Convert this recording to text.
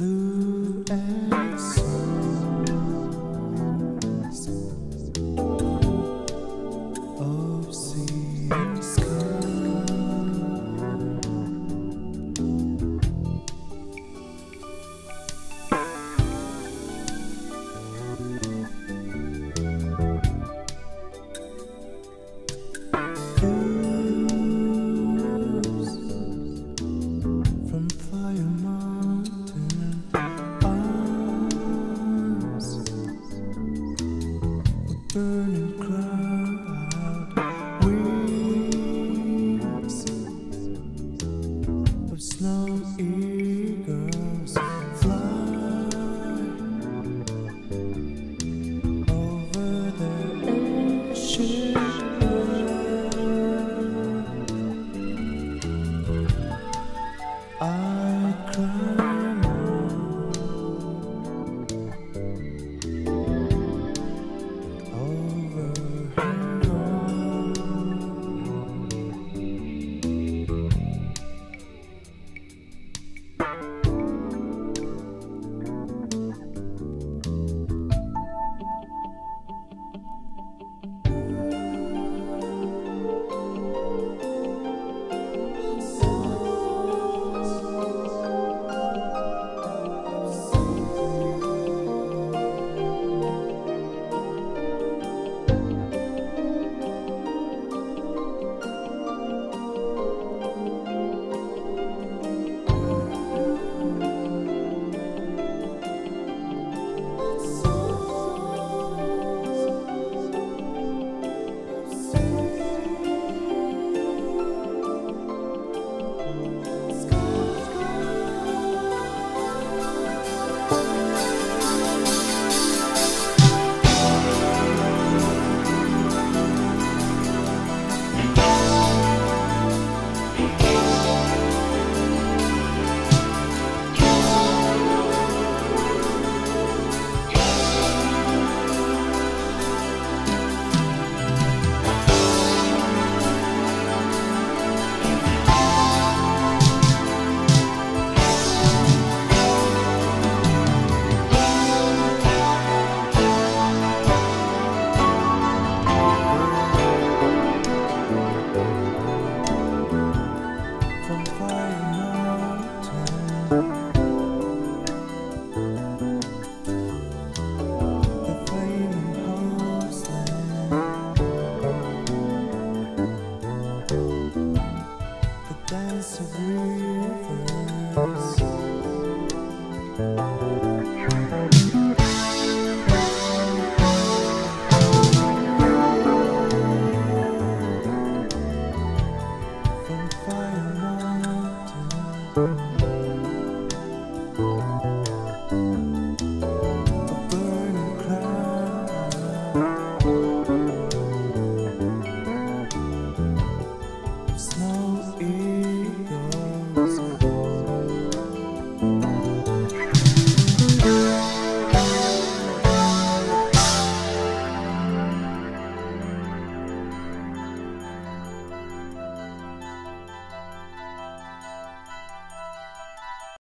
blue and burning cry. Fire Mountain.